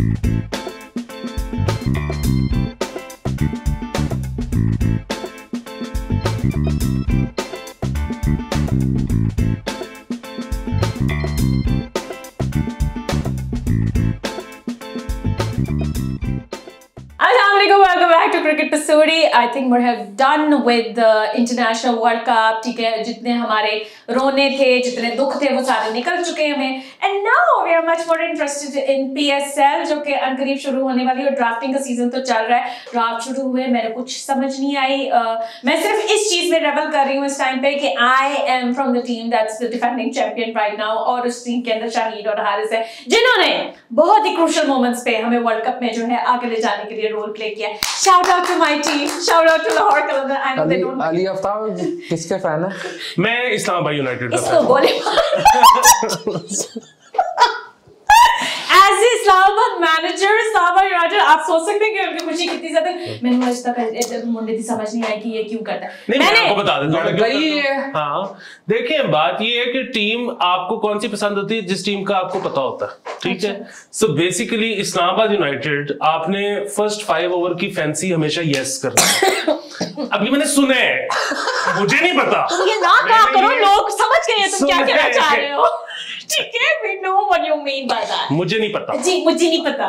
Thank you. Pasuri, I think we have done with the International World Cup. ठीक है जितने हमारे रोने थे जितने दुख थे वो सारे निकल चुके हैं हमें and now we are much more interested in PSL जो कि अनकरीब शुरू होने वाली है ड्राफ्टिंग का सीज़न तो चल रहा है। ड्राफ्ट शुरू हुए मेरे कुछ समझ नहीं आई। uh, मैं सिर्फ़ इस चीज़ में रेबल कर रही हूँ इस टाइम पे कि I am from the team that's the defending champion right now और उस टीम के अंदर शाहिद और हारिस है जिन्होंने बहुत ही क्रूशल मोमेंट्स पे हमें वर्ल्ड कप में जो है आगे ले जाने के लिए रोल प्ले किया। Shout out to my Shout out to Lahore Lahore I know no they don't Ali Aftab किसके फ़ैन है? मैं इस्लामाबाद यूनाइटेड का इसको बोले as Islamabad manager Islamabad united आप सोच सकते हैं कि उनकी खुशी कितनी ज़्यादा मैंने आज तक मुंडे थी समझ नहीं आई कि ये क्यों करता है। नहीं मैं आपको बता देता हूँ गई है। हाँ देखिए बात ये है कि टीम आपको कौन सी पसंद होती है जिस टीम का आपको पता होता है ठीक है? सो बेसिकली इस्लामाबाद यूनाइटेड आपने फ़र्स्ट फाइव ओवर की फैंसी हमेशा यस करना अभी मैंने सुने हैं मुझे नहीं पता। तुम ये ना कहा करो लोग समझ गए तुम क्या कहना चाह रहे हो। ठीक है we know what you mean by that मुझे नहीं पता। जी मुझे नहीं पता।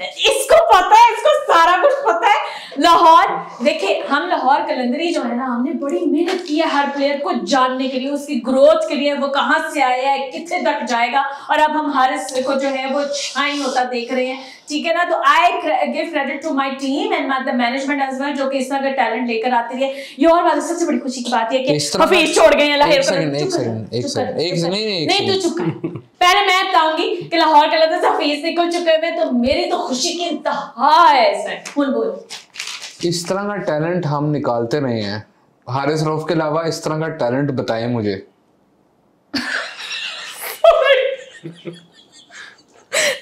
इसको पता है इसको सारा कुछ पता है। लाहौर देखिए हम लाहौर कलंदरी जो है ना हमने बड़ी मेहनत की है हर प्लेयर को जानने के लिए उसकी ग्रोथ के लिए वो कहाँ से आया है कितने तक जाएगा। और अब हम हारिस को जो है वो शाइन होता देख रहे हैं। ठीक है ना? तो I give credit to my team and the management as well जो कि इस तरह का टैलेंट लेकर आती रही है। ये और बात सबसे बड़ी खुशी की बात है कि हफीज छोड़ गए हैं लाहौर एक सेकंड, एक सेकंड, एक। नहीं, नहीं, तू चुप पहले मैं बताऊँगी कि लाहौर के लिए हफीज निकल चुके हैं तो मेरी तो खुशी की इंतहा है ऐसे बोल बोल। इस तरह का टैलेंट हम निकालते रहे हैं। हारिस रऊफ के अलावा इस तरह का टैलेंट बताएँ मुझे।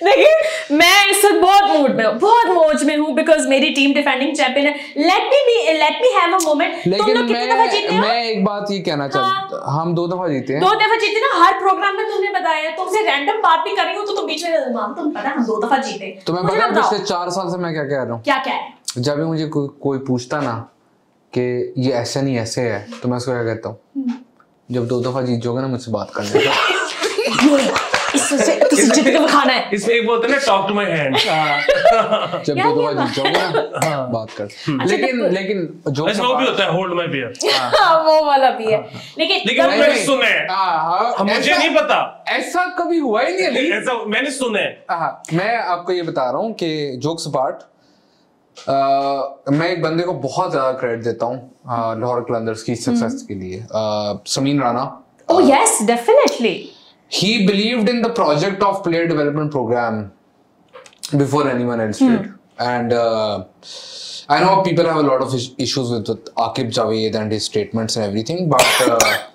देखिए मैं इस वक्त बहुत मूड में हूँ बहुत मौज में हूँ बिकॉज़ मेरी टीम डिफेंडिंग चैंपियन है। Let me be let me have a moment तुम लोग कितनी दफ़ा जीते हो? मैं एक बात ये कहना चाहता हम दो दफ़ा जीते हैं। दो दफ़ा जीते ना हर प्रोग्राम में तुमने बताया तुमसे रैंडम बात भी कर रही हूँ तो तुम बीच में तुम पता है हम दो दफ़ा जीते। तो मैं पता है पिछले चार साल से मैं क्या कह रहा हूँ? क्या क्या है? जब भी मुझे कोई कोई पूछता ना कि ये ऐसे नहीं ऐसे है तो मैं उसको क्या कहता हूँ? जब दो दफ़ा जीत जाओगे ना मुझसे बात करने का। इससे तुझे के दिखाना है। इसमें एक बोलते ना टॉक टू माय हैंड जब क्या दो ये जीत जाओगे बात कर। लेकिन लेकिन जो ऐसा भी होता है होल्ड माय बियर हाँ, वो वाला भी है। लेकिन लेकिन मैंने सुना। है हाँ, हाँ, मुझे नहीं पता। ऐसा कभी हुआ ही नहीं अली ऐसा मैंने सुना। हाँ, मैं आपको ये बता रहा हूँ कि जोक्स अपार्ट मैं एक बंदे को बहुत ज़्यादा क्रेडिट देता हूँ लाहौर कलंदर्स की सक्सेस के लिए। Sameen Rana. Oh yes, definitely. He believed in the project of player development program before anyone else hmm. did. And uh, i know people have a lot of is- issues with, with akib javed and his statements and everything but uh,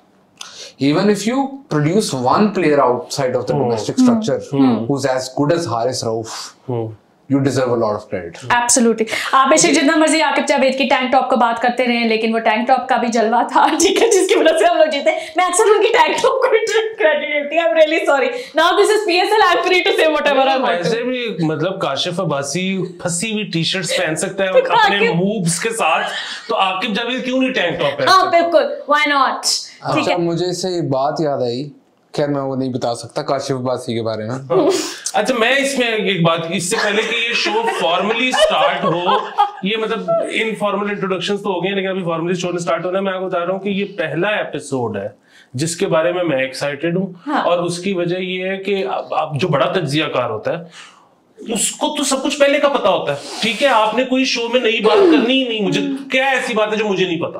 even if you produce one player outside of the hmm. domestic structure hmm. who's as good as haris rauf you deserve a lot of credit. Absolutely. आप बेशक जितना मर्ज़ी आकिब जावेद की tank top का बात करते रहे लेकिन वो टैंक टॉप का भी जलवा था ठीक है जिसकी वजह से हम लोग जीते। मैं अक्सर उनकी टैंक टॉप को क्रेडिट देती हूँ I am really sorry now this is PSL I am free to say whatever I want वैसे भी मतलब काशिफ अब्बासी फंसी हुई टी शर्ट्स पहन सकता है अपने मूव्स के साथ। तो आकिब जावेद क्यों नहीं टैंक टॉप हाँ? पहन बिल्कुल व्हाई नॉट ठीक अच्छा है। मुझे से बात याद आई। खैर मैं वो नहीं बता सकता काशिफ बासी के बारे में। अच्छा मैं इसमें एक बात इससे पहले कि ये शो फॉर्मली स्टार्ट हो ये मतलब इनफॉर्मल इंट्रोडक्शन तो हो गए लेकिन अभी फॉर्मली शो स्टार्ट होना है। मैं आपको बता रहा हूँ कि ये पहला एपिसोड है जिसके बारे में मैं एक्साइटेड हूँ। हाँ। और उसकी वजह ये है कि आप, जो बड़ा तजिया होता है उसको तो सब कुछ पहले का पता होता है। ठीक है आपने कोई शो में नई बात करनी ही नहीं। मुझे क्या ऐसी बात है जो मुझे नहीं पता?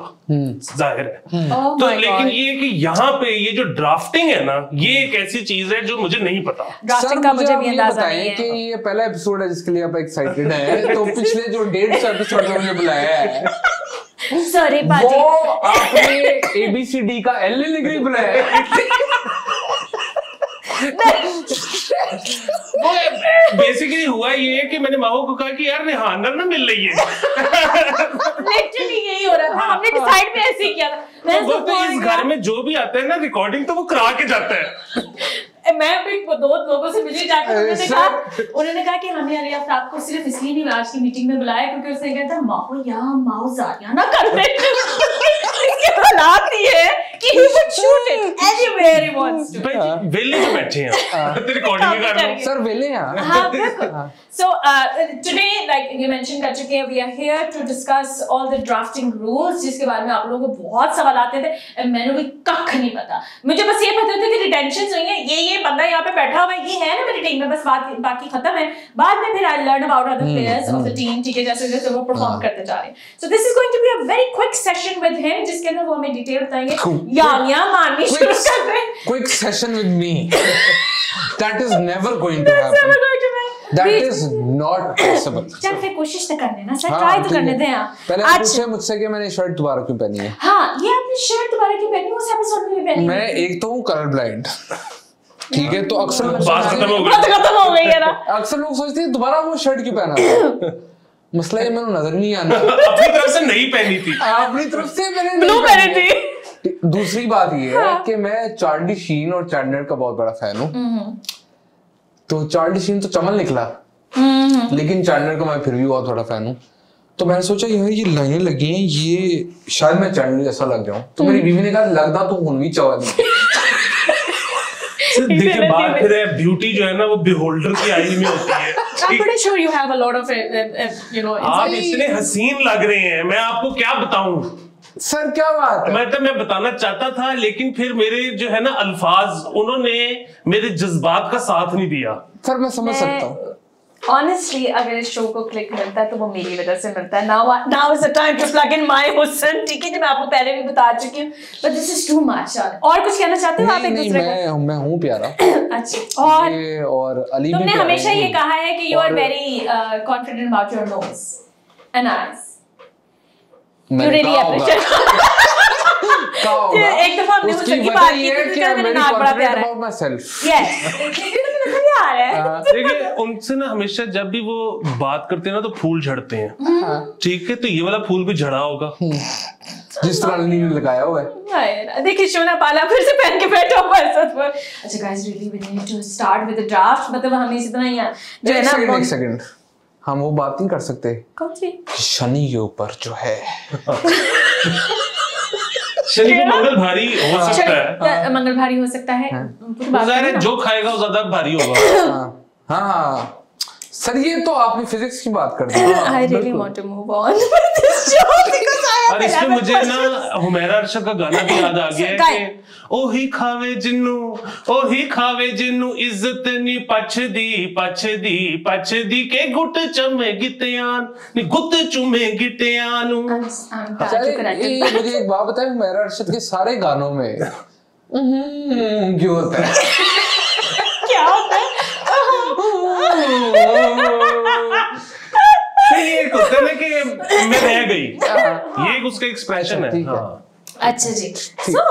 ज़ाहिर है। Oh तो लेकिन God. ये कि यहाँ पे ये जो ड्राफ्टिंग है ना ये एक ऐसी चीज़ है जो मुझे नहीं पता। ड्राफ्टिंग का मुझे आप भी ये अंदाज़ा बताएँ नहीं कि है ये पहला एपिसोड है जिसके लिए आप एक्साइटेड हैं तो पिछले जो डेढ़ सौ एपिसोड में मुझे बुलाया है सॉरी वो आपने एबीसीडी का एल लिख के बुलाया है। वो बेसिकली हुआ ये है कि मैंने माओ को कहा कि यार रिहाना ना मिल रही है। लिटरली यही हो रहा था। हमने डिसाइड भी ऐसे ही किया था। मैंने वो तो इस घर में जो भी आता है ना रिकॉर्डिंग तो वो करा के जाता है। मैं भी वो दो लोगों से मिली जाकर उन्होंने कहा उन्होंने कहा कि हमें अली आफ्ताब को सिर्फ़ इसलिए नहीं आज की मीटिंग में बुलाया क्योंकि उसने कहा था माओ यहाँ माओ जारिया ना कर दे। हालात ये है। कि he would shoot it. Anywhere he wants to. भाई वेले जो बैठे हैं। तो रिकॉर्डिंग कर रहा हूँ सर वेले हैं हाँ। बिल्कुल। so uh, today like you mentioned कर चुके हैं we are here to discuss all the drafting rules जिसके बारे में आप लोगों को बहुत सवाल आते थे and मैंने भी कख नहीं पता। मुझे बस ये पता था कि रिटेंशन हुई है। ये ये बंदा यहाँ पे बैठा हुआ है ये है ना मेरी टीम में बस बात बाकी खत्म है। बाद में फिर I learn about other players of the team ठीक है जैसे जैसे वो परफॉर्म करते जा रहे हैं। So this is going to be a very quick session with him जिसके अंदर वो हमें डिटेल बताएँगे। मारनी शुरू कर रहे हैं। quick session with me. That is never going to That's never happen. going that is not possible. चल फिर कोशिश तो करने ना सर हाँ, ट्राई तो करने है। दें पहले आज पूछे मुझसे कि मैंने शर्ट दोबारा क्यों पहनी है? हाँ ये आपने शर्ट दोबारा क्यों पहनी उस एपिसोड में भी पहनी मैं एक तो हूँ कलर ब्लाइंड ठीक है तो अक्सर लोग बात सोचते खत्म हैं- हो बात गई खत्म हो गई है ना। अक्सर लोग सोचते हैं दोबारा वो शर्ट क्यों पहना मसला ये मैंने नज़र नहीं आना अपनी तरफ़ से नहीं पहनी थी। अपनी तरफ़ से मैंने ब्लू पहनी। थी। दूसरी बात ये है कि मैं चार्ली शीन और चैंडलर का बहुत बड़ा फ़ैन हूँ। तो चार्ली शीन तो चमन निकला। लेकिन चैंडलर का मैं फिर भी बहुत बड़ा फ़ैन हूँ। तो मैंने सोचा यार ये लाइनें लगी हैं ये शायद मैं चैंडलर जैसा लग जाऊँ। तो मेरी बीवी ने कहा लगता तो हुन भी चवन देखिए बात फिर है ब्यूटी जो है ना वो बिहोल्डर की आई में होती है। I'm pretty sure you have a lot of uh, uh, you know आप इतने हसीन लग रहे हैं मैं आपको क्या बताऊँ? सर क्या बात है? मैं तो मैं बताना चाहता था लेकिन फिर मेरे जो है ना अल्फाज उन्होंने मेरे जज्बात का साथ नहीं दिया। सर मैं समझ सकता हूँ। Honestly, अगर इस शो को क्लिक मिलता है तो वो मेरी वजह से मिलता है। Now now is the time to plug in my हुसन ठीक है जो मैं आपको पहले भी बता चुकी हूँ। But this is too much और कुछ कहना चाहते हो आप एक दूसरे मैं को मैं हूँ प्यारा। अच्छा। और? ये और अली तुमने हमेशा ये कहा है कि you are very confident about your nose and eyes मैंने कहा होगा, अप्रिशिएट कहा होगा। एक दफ़ा हमने मुझसे की बात की थी, कि I'm मेरा very नाक बड़ा प्यारा है। यस है। देखिए उनसे ना हमेशा जब भी वो बात करते हैं ना तो फूल झड़ते हैं। ठीक है तो ये वाला फूल भी झड़ा होगा। जिस तरह ने लगाया हुआ है। देखिए शोना पाला फिर से पहन के बैठा हुआ है सच पर। अच्छा guys really we need to start with the draft मतलब हमें इसी तरह यहाँ जो है ना एक सेकंड हम वो बात नहीं कर सकते। कौन सी? शनि के ऊपर जो है। शनि को मंगल भारी हो सकता है। अच्छा, मंगल भारी हो सकता है? है। जो खाएगा वो ज़्यादा भारी होगा। हाँ हाँ। सर ये तो आपने फिजिक्स की बात कर दी। I really want to move on with this show because I have और इसमें मुझे ना हुमैरा अरशद का गाना भी याद आ गया है। कि ओही खावे जिन्नू ओही खावे जिन्नू इज़्ज़त नी पछदी पछदी पछदी के गुट चमे गितियान नी गुट चुमे गितियान. चल you corrected ये that. मुझे एक बात बताए मेरा अरशद के सारे गानों में हम्म, क्यों होता है? क्या होता है नहीं ये एक होता है ना मैं रह गई। ये एक उसका एक्सप्रेशन है। है। हाँ। अच्छा जी। so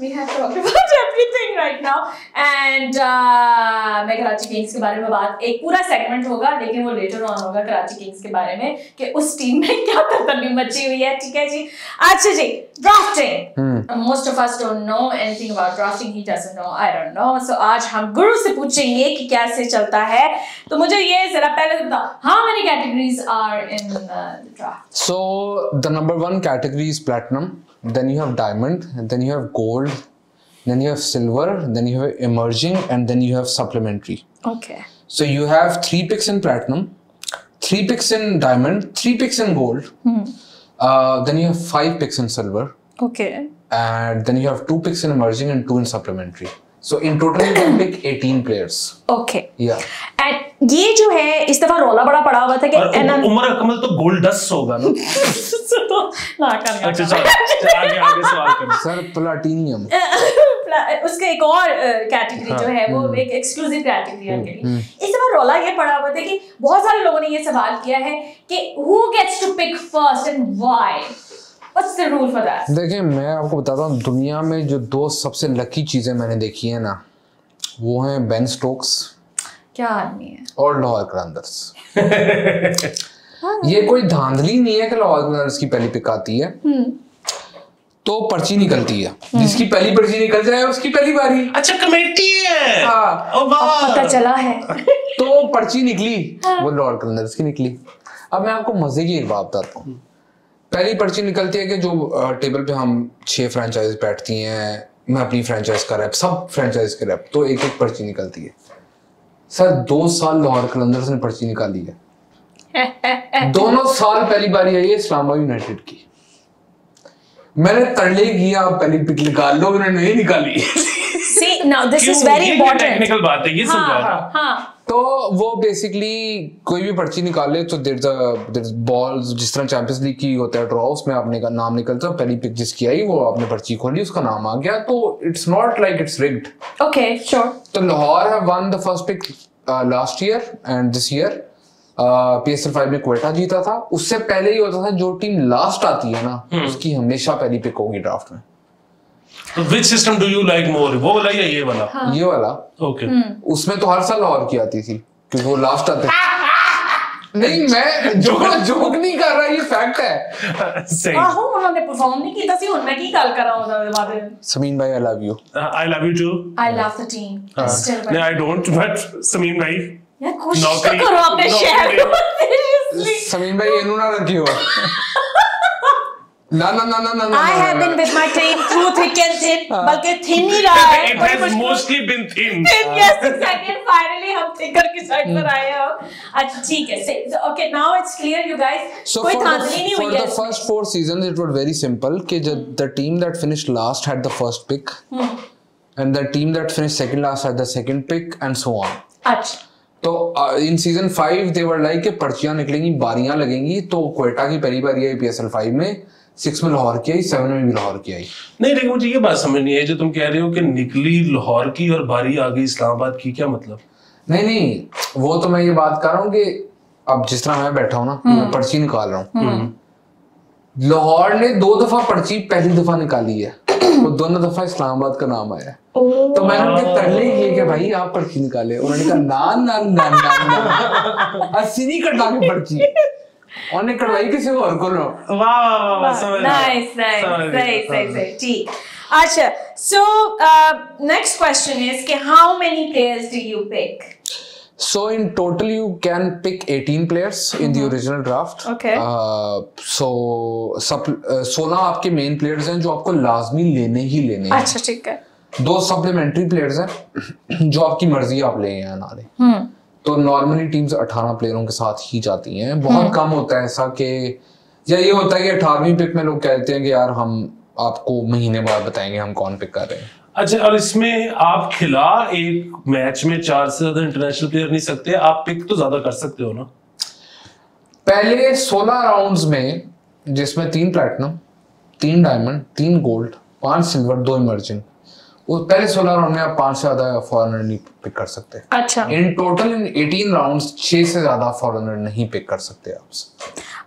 we have talked about everything right now. And uh, मैं कराची किंग्स के बारे में बात एक पूरा सेगमेंट होगा लेकिन वो लेटर ऑन होगा कराची किंग्स के बारे में कि उस टीम में क्या तरतबी मची हुई है ठीक है जी? अच्छा जी drafting most of us don't know anything about drafting he doesn't know I don't know so आज हम गुरु से पूछेंगे कि कैसे चलता है। तो मुझे ये जरा पहले तो बताओ how many categories are in the draft So the number one category is platinum. then you have diamond then you have gold then you have silver then you have emerging and then you have supplementary. Okay. So you have three picks in platinum three picks in diamond three picks in gold. Hmm. uh, then you have five picks in silver. Okay. And then you have two picks in emerging and two in supplementary. So in total you can pick 18 players. Okay Yeah. And ये जो है इस दफ़ा रोला बड़ा पड़ा हुआ था कि और उमर अकमल तो गोल्ड डस्ट होगा ना। ना कर अच्छा चलो आगे आगे सवाल करो। Sir, platinum. उसका एक और कैटेगरी जो है वो एक एक्सक्लूसिव कैटेगरी है इस बार रोला ये पड़ा हुआ था कि बहुत सारे लोगों ने ये सवाल किया है कि who gets to pick first and why what's the rule for that देखिए मैं आपको बताता हूँ दुनिया में जो दो सबसे लकी चीज़ें मैंने देखी है ना वो हैं बेन स्टोक्स क्या आदमी है? और लाहौर कलंदर्स ये कोई धांधली नहीं है कि लाहौर कलंदर्स की पहली पिक आती है। तो पर्ची निकलती है। जिसकी पहली पर्ची निकल जाए उसकी पहली बारी। अच्छा कमेटी है। हाँ। ओ पता चला है। तो पर्ची निकली वो लॉर्ड कलंदर्स की निकली। अब मैं आपको मज़े की एक बात बताता हूँ। पहली पर्ची निकलती है कि जो टेबल पे हम छह फ्रेंचाइज बैठती हैं मैं अपनी फ्रेंचाइज का रैप सब फ्रेंचाइज के रैप तो एक एक पर्ची निकलती है। सर दो साल लाहौर कलंदर्स ने पर्ची निकाली है। दोनों साल पहली बारी आई है इस्लामाबाद यूनाइटेड की। मैंने तरले किया पहली पिक निकाल लो उन्होंने नहीं निकाली। See now this is very important technical बात है ये हाँ समझाओ हाँ। तो वो बेसिकली कोई भी पर्ची निकाले तो देर देर बॉल जिस तरह चैंपियंस लीग की होता है ड्रॉ उसमें आपने का नाम निकलता है पहली पिक जिसकी आई वो आपने पर्ची खोली उसका नाम आ गया तो it's not like it's rigged okay sure. तो Lahore have won the first pick last year and this year PSL five में क्वेटा जीता था। उससे पहले ही होता था जो टीम लास्ट आती है ना उसकी हमेशा पहली पिक होगी ड्राफ्ट में। Which system do you like more वो वाला या ये वाला? हाँ. ये वाला। Okay okay. हम्म। उसमें तो हर साल लाहौर की आती थी क्योंकि वो लास्ट आते नहीं मैं जो जोक नहीं कर रहा ये फैक्ट है। सही आहो उन्होंने परफॉर्म नहीं किया सी हुन मैं की गल कर रहा हूँ बाद बारे समीन भाई I love you I love you too I love the team still नहीं आई डोंट बट समीन भाई यार कोशिश तो करो अपने शहर को समीन भाई इन्होंने ना रखियो ना ना ना ना ना ना I have been with my team through thick and thin बल्कि thin ही रहा है it has mostly been thin thin yes exactly finally हम थिकर की साइड पर आए हैं अच्छा ठीक है so, okay now it's clear you guys So कोई for धांधली the, नहीं for हुई है the first four seasons, it was very simple. कि the, the team that finished last had the first pick, and the team that finished second last had the second pick, and so on. अच्छा तो in season five they were like के पर्चियाँ निकलेंगी बारियाँ लगेंगी तो क्वेटा की पहली बारी आई पीएसएल फाइव में सिक्स में लाहौर की आई सेवन में भी लाहौर की आई। नहीं लेकिन मुझे ये बात समझ नहीं है जो तुम कह रहे हो कि निकली लाहौर की और बारी आ गई इस्लामाबाद की क्या मतलब? नहीं नहीं वो तो मैं ये बात कर रहा हूँ कि अब जिस तरह मैं बैठा हूँ ना मैं पर्ची निकाल रहा हूँ। लाहौर ने दो दफ़ा पर्ची पहली दफ़ा निकाली है। तो दोनों दफ़ा इस्लामाबाद का नाम आया तो मैंने उनके तरले ही किए कि भाई आप पर्ची निकाले। उन्होंने कहा ना ना ना ना ना। अस्सी नहीं कटवानी पर्ची। उन्होंने कटवाई किसी और को लो वाह वाह वाह समझ रहा nice nice. समझ गया, सही सही समझ सही ठीक अच्छा so uh, कि players So in total, you can pick 18 players in the original draft. Okay. Uh, so सब uh, 16 आपके मेन प्लेयर्स हैं जो आपको लाजमी लेने ही लेने हैं। अच्छा ठीक है। दो सप्लीमेंट्री प्लेयर्स हैं जो आपकी मर्ज़ी आप ले या ना ले। हम्म। तो नॉर्मली टीम्स 18 प्लेयरों के साथ ही जाती हैं। बहुत कम होता है ऐसा कि या ये होता है कि अठारहवीं पिक में लोग कहते हैं कि यार हम आपको महीने बाद बताएँगे हम कौन पिक कर रहे हैं। अच्छा और इसमें आप खिला एक मैच में चार से ज़्यादा इंटरनेशनल प्लेयर नहीं सकते आप पिक तो ज़्यादा कर सकते हो ना? पहले 16 राउंड्स में जिसमें तीन प्लैटिनम तीन डायमंड तीन गोल्ड पाँच सिल्वर दो इमर्जिंग वो पहले 16 राउंड में आप पाँच से ज़्यादा फॉरनर नहीं पिक कर सकते। अच्छा। इन टोटल इन 18 राउंड्स छह से ज़्यादा फॉरनर नहीं पिक कर सकते आप।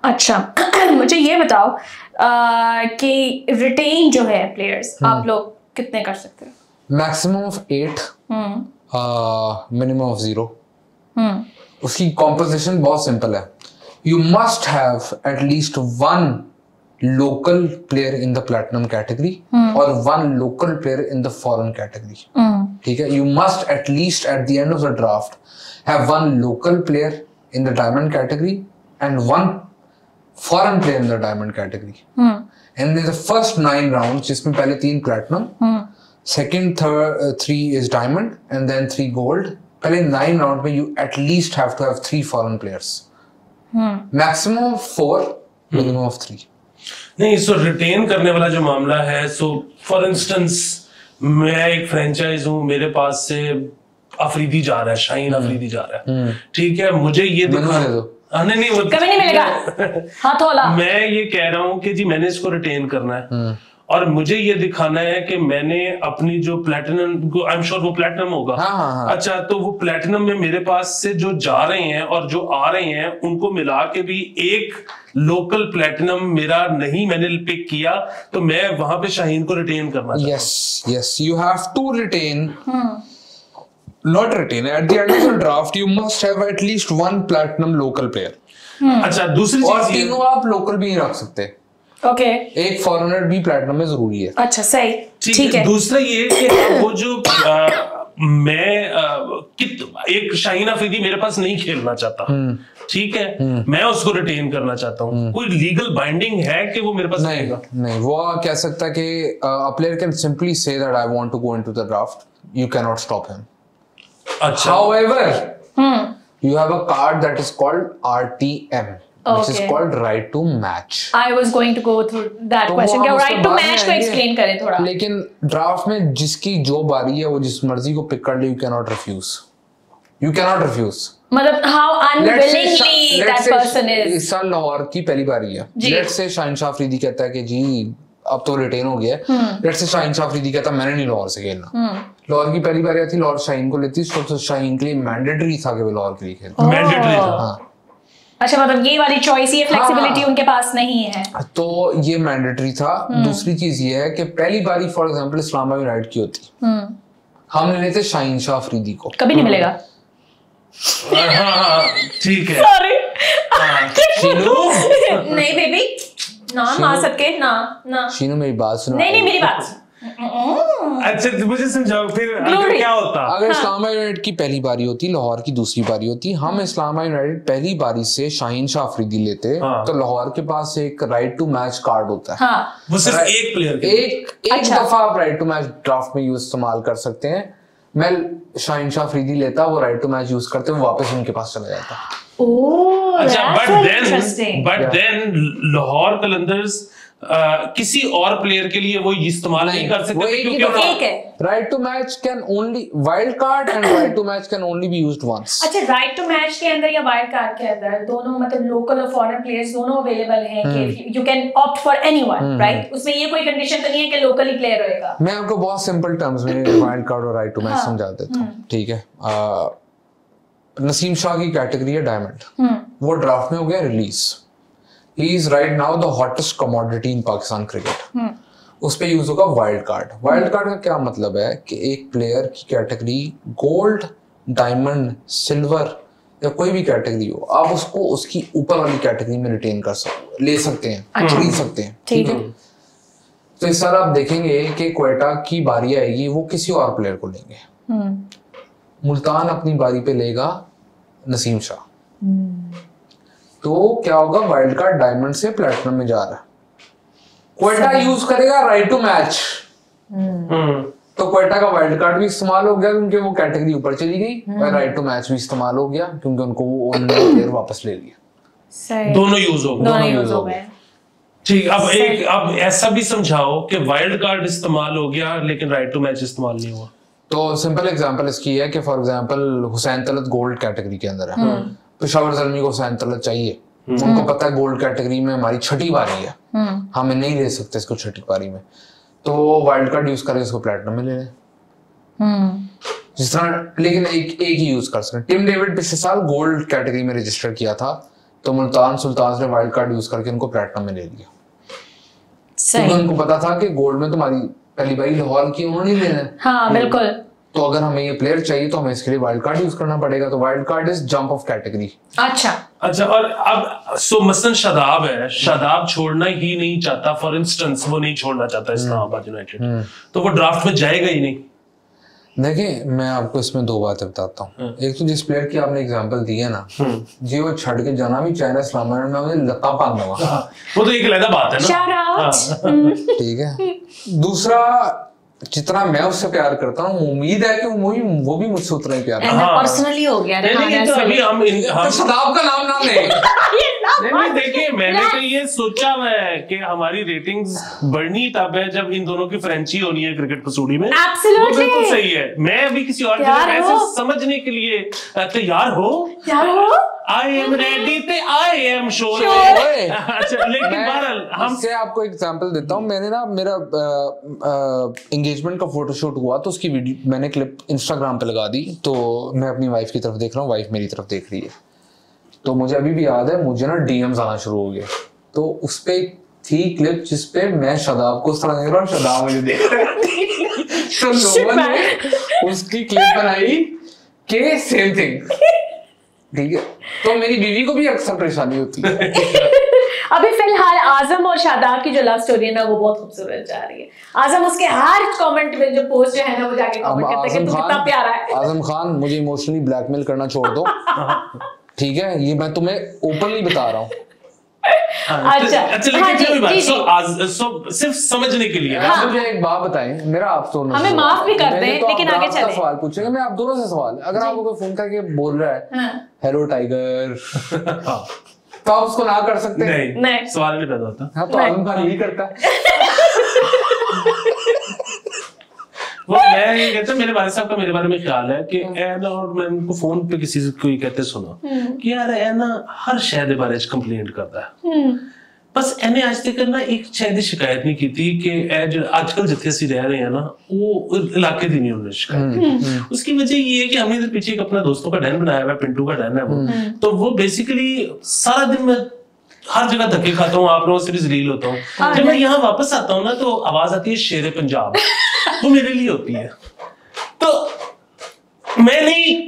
अच्छा मुझे ये बताओ uh, कि रिटेन जो है प्लेयर्स आप लोग कितने कर सकते हो? Maximum of eight hmm. Minimum of zero hmm. उसकी कॉम्पोजिशन बहुत सिंपल है। You must have at least one local player in the platinum category और one local player in the foreign category hmm ठीक है? You must at least at the end of the draft have one local player in the diamond category and one foreign player in the diamond category hmm and in the first nine round जिसमें पहले तीन platinum hmm second third uh, three is diamond and then three gold. पहले nine round में you at least have to have three foreign players. Hmm maximum of four minimum of three. नहीं सो retain करने वाला जो मामला है so for instance मैं एक फ्रेंचाइज हूँ मेरे पास से अफरीदी जा रहा है शाहीन अफरीदी जा रहा है। ठीक है मुझे ये दिखा दो। हाँ, नहीं नहीं वो कभी नहीं मिलेगा। हाथ वाला मैं ये कह रहा हूँ कि जी मैंने इसको रिटेन करना है। और मुझे ये दिखाना है कि मैंने अपनी जो प्लेटिनम आई एम श्योर वो प्लेटिनम होगा। हाँ, हाँ, हाँ। अच्छा तो वो प्लेटिनम में मेरे पास से जो जा रहे हैं और जो आ रहे हैं उनको मिला के भी एक लोकल प्लेटिनम मेरा नहीं मैंने पिक किया तो मैं वहाँ पे शाहीन को रिटेन करना चाहता yes yes you have to retain not retain at the end of the draft you must have at least one platinum local player अच्छा दूसरी और चीज़ ये तीनों आप लोकल भी नहीं रख सकते। ओके एक फॉरेनर भी प्लेटिनम में ज़रूरी है। अच्छा सही। ठीक, है दूसरा ये कि वो जो आ, मैं आ, कित एक शाहीन अफरीदी मेरे पास नहीं खेलना चाहता। हम्म। ठीक है? मैं उसको रिटेन करना चाहता हूँ। कोई लीगल बाइंडिंग है कि वो मेरे पास नहीं रहेगा? नहीं वो कह सकता है कि a player can simply say that I want to go into the draft you can not stop him अच्छा। However hmm. you have a card that is called Which is called right to match. I was going to go through that तो हम क्या बाद में match को। Explain करें थोड़ा? लेकिन ड्राफ्ट में जिसकी जो बारी है वो जिस मर्ज़ी को पिक कर ले not refuse you can not refuse मतलब how unwillingly that person is इस साल लाहौर की पहली बारी है। जी। लेट्स से शाहिन शाह अफरीदी कहता है कि जी अब तो रिटेन हो गया हम्म। लेट्स से शाहिन शाह अफरीदी कहता मैंने नहीं लाहौर से खेलना। लाहौर की पहली बारी आई थी लाहौर शाहीन को लेती तो, शाहीन के लिए मैंडेटरी था कि वो लाहौर के लिए खेले। मैंडेटरी था। हाँ। अच्छा मतलब ये वाली चॉइस ये फ्लेक्सिबिलिटी हाँ। उनके पास नहीं है। तो ये मैंडेटरी था। हम्म। दूसरी चीज़ ये है कि पहली बारी फॉर एग्जांपल इस्लामाबाद यूनाइटेड की होती। हम्म। हम ले लेते शाहीन शाह अफरीदी को। कभी नहीं मिलेगा। हाँ, हाँ, ठीक है। सॉरी शीनू? नहीं बेबी ना मार सके ना ना। शीनू मेरी बात सुनो। नहीं नहीं मेरी बात। अच्छा तो मुझे समझाओ फिर अगर क्या होता? अगर इस्लामाबाद यूनाइटेड की पहली बारी होती लाहौर की दूसरी बारी होती हम इस्लामाबाद यूनाइटेड पहली बारी से शाहीन शाह अफरीदी लेते हाँ। तो लाहौर के पास एक राइट टू मैच कार्ड होता है। हाँ। वो सिर्फ़ एक प्लेयर एक एक अच्छा। दफ़ा आप राइट टू मैच ड्राफ्ट में यूज़ इस्तेमाल कर सकते हैं। मैं शाहीन शाह अफरीदी लेता वो राइट टू मैच यूज़ करते वो वापस उनके पास चला जाता। अच्छा but then but then Lahore Qalandars किसी और प्लेयर के लिए वो इस्तेमाल नहीं कर सकते क्योंकि एक है right to match can only wild card and right to match can only be used once अच्छा राइट टू मैच के अंदर या वाइल्ड कार्ड के अंदर दोनों मतलब लोकल और फॉरेन प्लेयर्स दोनों अवेलेबल हैं। कि you can opt for anyone right उसमें ये कोई कंडीशन तो नहीं है कि लोकली प्लेयर होएगा। मैं आपको बहुत सिंपल टर्म्स में वाइल्ड कार्ड और राइट टू मैच हाँ, समझा देता हूँ ठीक है? नसीम शाह की कैटेगरी है डायमंड हम्म वो ड्राफ्ट में हो गया release he is right now the hottest commodity in Pakistan cricket hmm उस पे यूज़ होगा वाइल्ड कार्ड वाइल्ड कार्ड का क्या मतलब है कि एक प्लेयर की कैटेगरी गोल्ड डायमंड सिल्वर या कोई भी कैटेगरी हो आप उसको उसकी ऊपर वाली कैटेगरी में रिटेन कर सकते ले सकते हैं खरीद सकते हैं ठीक है? तो इस साल आप देखेंगे कि क्वेटा की बारी आएगी वो किसी और प्लेयर को लेंगे। हम्म। मुल्तान अपनी बारी पे लेगा नसीम शाह। तो क्या होगा? वाइल्ड कार्ड डायमंड से प्लेटिनम में जा रहा है। क्वेटा यूज़ करेगा राइट टू मैच हम्म। तो क्वेटा का वाइल्ड कार्ड भी इस्तेमाल हो गया क्योंकि वो कैटेगरी ऊपर चली गई। और राइट टू मैच भी इस्तेमाल हो गया क्योंकि उनको वो उन्होंने प्लेयर वापस ले लिया। दोनों यूज़ हो गए। दोनों यूज़ हो हो गए। ठीक अब एक अब ऐसा भी समझाओ कि वाइल्ड कार्ड इस्तेमाल हो गया लेकिन राइट टू मैच इस्तेमाल नहीं हुआ। तो सिंपल एग्जांपल इसकी है कि for example Hussain Talat gold category के अंदर है। पेशावर जलमी को हुसैन तलत चाहिए। उनको पता है गोल्ड कैटेगरी में हमारी छठी बारी है। हम्म। हम नहीं ले सकते इसको छठी बारी में। तो वाइल्ड कार्ड यूज़ करें इसको प्लेटिनम में ले लें। हम्म। जिस तरह लेकिन एक एक ही यूज़ कर सकते टिम डेविड पिछले साल गोल्ड कैटेगरी में रजिस्टर किया था तो मुल्तान सुल्तान ने वाइल्ड कार्ड यूज़ करके उनको प्लेटिनम में ले लिया। क्योंकि सही उनको पता था कि गोल्ड में तुम्हारी पहली बारी लाहौर की उन्होंने नहीं लेना हाँ बिल्कुल। तो अगर हमें ये प्लेयर चाहिए तो हमें इसके लिए वाइल्ड कार्ड यूज़ करना पड़ेगा। तो wild card is jump of category अच्छा। अच्छा और अब सो मसलन शादाब है। शादाब छोड़ना ही नहीं चाहता। फॉर इंस्टेंस वो नहीं छोड़ना चाहता इस्लामाबाद यूनाइटेड तो वो ड्राफ्ट में जाएगा ही नहीं। देखिए मैं आपको इसमें दो बातें बताता हूँ। एक तो जिस प्लेयर की आपने एग्जांपल दी है ना जी वो छड़ के जाना भी चाइना इस्लामाबाद में मुझे लता पान दूँगा वो तो एक अलग बात है ना। ठीक है। दूसरा जितना मैं उससे प्यार करता हूँ उम्मीद है कि वो भी वो भी मुझसे उतना ही प्यार करता हाँ। पर्सनली हो गया नहीं नहीं तो अभी हम इन- हम तो शदाब का नाम ना ले नहीं नहीं देखिए मैंने तो ये सोचा हुआ है कि हमारी रेटिंग्स बढ़नी तब है जब इन दोनों की फ्रेंची होनी है क्रिकेट पसूड़ी में। Absolutely. बिल्कुल सही है। मैं अभी किसी और जगह हो? ऐसे समझने के लिए तैयार हो? यार हो? आई एम रेडी ते आई एम श्योर अच्छा लेकिन बहरहाल हम इससे आपको एग्जांपल देता हूँ। मैंने ना मेरा एंगेजमेंट का फोटोशूट हुआ तो उसकी वीडियो मैंने क्लिप इंस्टाग्राम पे लगा दी तो मैं अपनी वाइफ की तरफ़ देख रहा हूँ। वाइफ मेरी तरफ़ देख रही है। तो मुझे अभी भी याद है मुझे ना डीएम्स आना शुरू हो गए। तो उस पे थी क्लिप जिसपे मैं शदाब को देख रहा हूँ शदाब मुझे देख रहा तो लोगों ने उसकी क्लिप बनाई के सेम थिंग ठीक है? तो मेरी बीवी को भी अक्सर परेशानी होती है। अभी फ़िलहाल आज़म और शादाब की जो लव स्टोरी है ना वो बहुत खूबसूरत जा रही है। आज़म उसके हर कमेंट में जो पोस्ट है ना वो जाके कमेंट करते हैं कि तू कितना प्यारा है? आज़म खान मुझे इमोशनली ब्लैकमेल करना छोड़ दो। ठीक है? ये मैं तुम्हें ओपनली बता रहा हूँ। हाँ, अच्छा, अच्छा हाँ लेकिन जी, कोई बात? जी, सो आज सो सिर्फ़ समझने के लिए हाँ। मुझे एक बात बताएँ मेरा आप दोनों हमें माफ़ भी कर दें, तो लेकिन आगे चलें। सवाल पूछेंगे मैं आप दोनों से सवाल। अगर आपको कोई फ़ोन करके बोल रहा है हेलो टाइगर तो आप उसको ना कर सकते नहीं नहीं। सवाल नहीं पैदा होता। हाँ तो नहीं। खान यही करता है वो मैं ये मेरे वाले साहब का मेरे बारे में ख्याल है कि हम्म। एन और मैं उनको फ़ोन पे किसी को ये कहते सुना हम्म। कि यार हर शहर के बारे कंप्लेंट करता है। हम्म। बस एने आज तक ना एक शिकायत नहीं की थी कि जिथे रह रहे हैं ना वो इलाके की नहीं उन्होंने शिकायत उसकी वजह ये है कि हमने इधर पीछे एक अपना दोस्तों का डैन बनाया हुआ पिंटू का डैन है वो। तो वो बेसिकली सारा दिन मैं हर जगह धक्के खाता हूँ आप लोगों से भी जलील होता हूँ। हाँ, जब मैं यहाँ वापस आता हूँ ना तो आवाज़ आती है शेर पंजाब। वो मेरे लिए होती है। तो मैं नहीं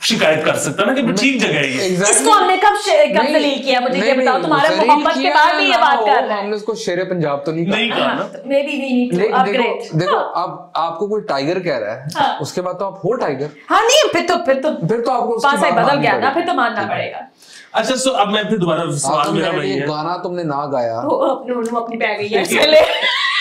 शिकायत कर सकता ना कि ठीक जगह है Exactly. इसको हमने कब कब दलील किया? मुझे ये बताओ तुम्हारे मोहब्बत के बाद भी ये बात कर रहा है। हमने उसको शेर पंजाब तो नहीं कहा नहीं कहा। ना। Maybe we need to upgrade देखो अब आपको कोई टाइगर कह रहा है हाँ। उसके बाद तो आप हो टाइगर हाँ नहीं फिर तो फिर तो फिर तो आपको उसकी पासा ही बदल गया ना फिर तो मानना पड़ेगा। अच्छा सो अब मैं फिर दोबारा हाँ, सवाल तो मेरा वही है। गाना तुमने ना गाया। वो अपनी अपनी बैग गई है। इसके लिए।